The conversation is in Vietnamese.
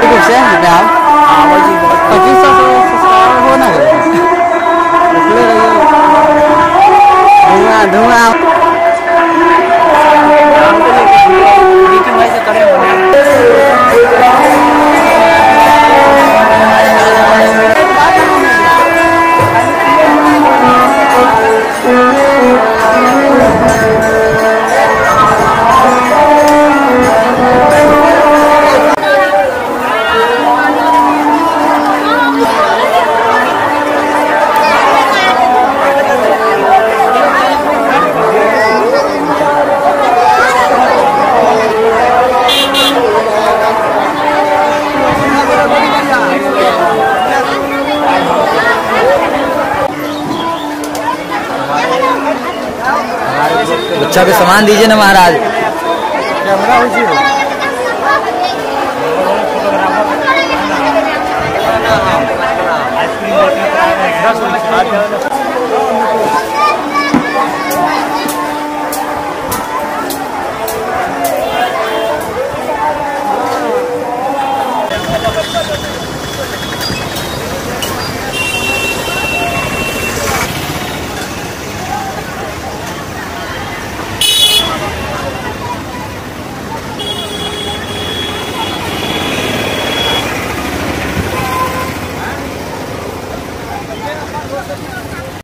cái kiểu xe hả à vậy gì ở phía sau sau sau hơn này đúng là đúng là अच्छा भी सामान दीजिए ना महाराज। कैमरा